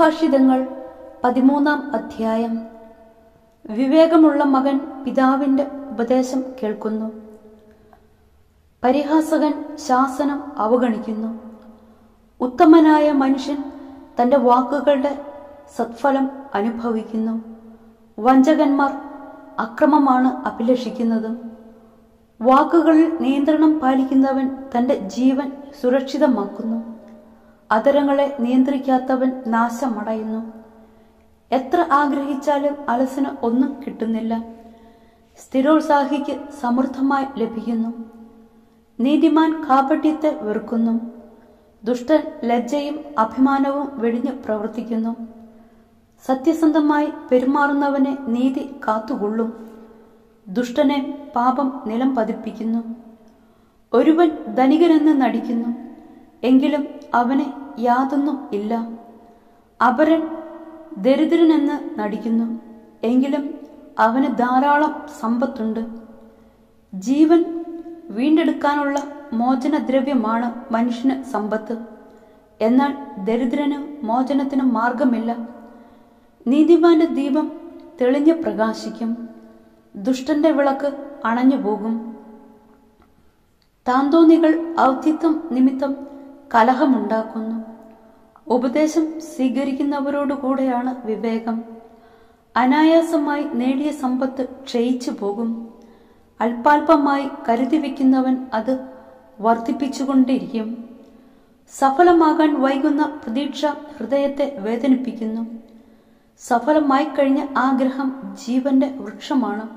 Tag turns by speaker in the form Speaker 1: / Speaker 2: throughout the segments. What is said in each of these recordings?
Speaker 1: സുഭാഷിതങ്ങൾ പതിമൂന്നാം അധ്യായം. വിവേകമുള്ള മകൻ പിതാവിന്റെ ഉപദേശം കേൾക്കുന്നു. പരിഹാസകൻ ശാസനം അവഗണിക്കുന്നു. ഉത്തമനായ മനുഷ്യൻ തന്റെ വാക്കുകളുടെ സത്ഫലം അനുഭവിക്കുന്നു. വഞ്ചകന്മാർ അക്രമമാണ് അഭിലഷിക്കുന്നത്. വാക്കുകളിൽ നിയന്ത്രണം പാലിക്കുന്നവൻ തന്റെ ജീവൻ സുരക്ഷിതമാക്കുന്നു. അതരങ്ങളെ നിയന്ത്രിക്കാത്തവൻ നാശമടയുന്നു. എത്ര ആഗ്രഹിച്ചാലും അലസിന് ഒന്നും കിട്ടുന്നില്ല. സ്ഥിരോത്സാഹിക്ക് സമൃദ്ധമായി ലഭിക്കുന്നു. നീതിമാൻ കാപട്യത്തെ വെറുക്കുന്നു. ദുഷ്ടൻ ലജ്ജയും അഭിമാനവും വെടിഞ്ഞു പ്രവർത്തിക്കുന്നു. സത്യസന്ധമായി പെരുമാറുന്നവനെ നീതി കാത്തുകൊള്ളും. ദുഷ്ടനെ പാപം നിലം പതിപ്പിക്കുന്നു. ഒരുവൻ ധനികനെന്ന് നടിക്കുന്നു. എങ്കിലും അവന് യാതൊന്നും ഇല്ല. അപരൻ ദരിദ്രനെന്ന് നടിക്കുന്നു. എങ്കിലും അവന് ധാരാളം സമ്പത്തുണ്ട്. ജീവൻ വീണ്ടെടുക്കാനുള്ള മോചനദ്രവ്യമാണ് മനുഷ്യന് സമ്പത്ത്. എന്നാൽ ദരിദ്രന് മോചനത്തിന് മാർഗമില്ല. നീതിമാന്റെ ദീപം തെളിഞ്ഞു പ്രകാശിക്കും. ദുഷ്ടന്റെ വിളക്ക് അണഞ്ഞു പോകും താന്തോന്നികൾ ഔദ്യത്വം നിമിത്തം കലഹമുണ്ടാക്കുന്നു. ഉപദേശം സ്വീകരിക്കുന്നവരോടുകൂടെയാണ് വിവേകം. അനായാസമായി നേടിയ സമ്പത്ത് ക്ഷയിച്ചു പോകും. അല്പാൽപമായി കരുതി വയ്ക്കുന്നവൻ അത് വർദ്ധിപ്പിച്ചുകൊണ്ടിരിക്കും. സഫലമാകാൻ വൈകുന്ന പ്രതീക്ഷ ഹൃദയത്തെ വേദനിപ്പിക്കുന്നു. സഫലമായി കഴിഞ്ഞ ആഗ്രഹം ജീവന്റെ വൃക്ഷമാണ്.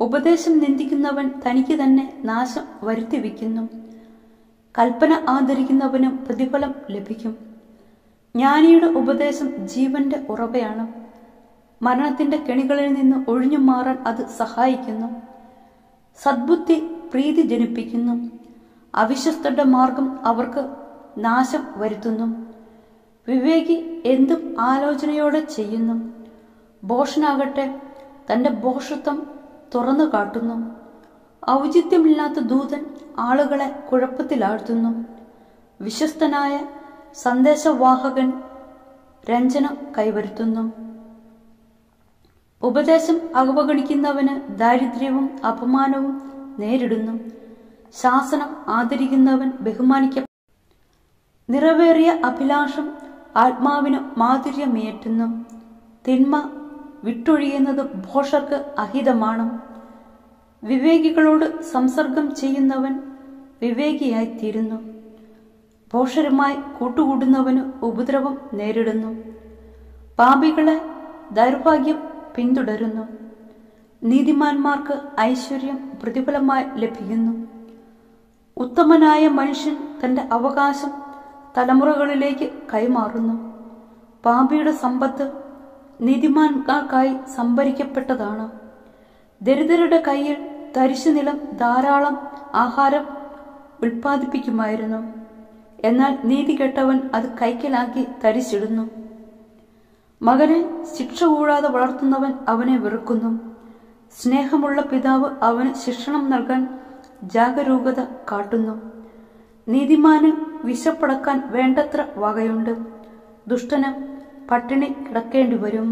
Speaker 1: ഉപദേശം നിന്ദിക്കുന്നവൻ തനിക്ക് തന്നെ നാശം വരുത്തി വയ്ക്കുന്നു. കൽപ്പന ആദരിക്കുന്നവനും പ്രതിഫലം ലഭിക്കും. ജ്ഞാനിയുടെ ഉപദേശം ജീവന്റെ ഉറവയാണ്. മരണത്തിന്റെ കെണികളിൽ നിന്ന് ഒഴിഞ്ഞു മാറാൻ അത് സഹായിക്കുന്നു. സദ്ബുദ്ധി പ്രീതി ജനിപ്പിക്കുന്നു. അവിശ്വസ്തരുടെ മാർഗം അവർക്ക് നാശം വരുത്തുന്നു. വിവേകി എന്തും ആലോചനയോടെ ചെയ്യുന്നു. ഭോഷനാകട്ടെ തന്റെ ഭോഷത്വം തുറന്നു കാട്ടുന്നു. ഔചിത്യമില്ലാത്ത ദൂതൻ ആളുകളെ കുഴപ്പത്തിലാഴ്ത്തുന്നു. വിശ്വസ്തനായ സന്ദേശവാഹകൻ രഞ്ജനം കൈവരുത്തുന്നു. ഉപദേശം അവഗണിക്കുന്നവന് ദാരിദ്ര്യവും അപമാനവും നേരിടുന്നു. ശാസനം ആദരിക്കുന്നവൻ ബഹുമാനിക്ക നിറവേറിയ അഭിലാഷം ആത്മാവിന് മാധുര്യമേറ്റുന്നു. തിന്മ വിട്ടൊഴിയുന്നത് ഭോഷർക്ക് അഹിതമാണ്. വിവേകികളോട് സംസർഗം ചെയ്യുന്നവൻ വിവേകിയായിത്തീരുന്നു. ഭോഷരുമായി കൂട്ടുകൂടുന്നവന് ഉപദ്രവം നേരിടുന്നു. പാപികളെ ദൗർഭാഗ്യം പിന്തുടരുന്നു. നീതിമാന്മാർക്ക് ഐശ്വര്യം പ്രതിഫലമായി ലഭിക്കുന്നു. ഉത്തമനായ മനുഷ്യൻ തന്റെ അവകാശം തലമുറകളിലേക്ക് കൈമാറുന്നു. പാപിയുടെ സമ്പത്ത് നീതിമാൻകാർക്കായി സംഭരിക്കപ്പെട്ടതാണ്. ദരിദ്രരുടെ കയ്യിൽ തരിശു നിലം ധാരാളം ആഹാരം ഉൽപ്പാദിപ്പിക്കുമായിരുന്നു. എന്നാൽ നീതി കെട്ടവൻ അത് കൈക്കലാക്കി തരിച്ചിടുന്നു മകനെ ശിക്ഷ കൂടാതെ വളർത്തുന്നവൻ അവനെ വെറുക്കുന്നു. സ്നേഹമുള്ള പിതാവ് അവന് ശിക്ഷണം നൽകാൻ ജാഗരൂകത കാട്ടുന്നു. നീതിമാന് വിശപ്പടക്കാൻ വേണ്ടത്ര വകയുണ്ട്. ദുഷ്ടന് പട്ടിണി കിടക്കേണ്ടി വരും.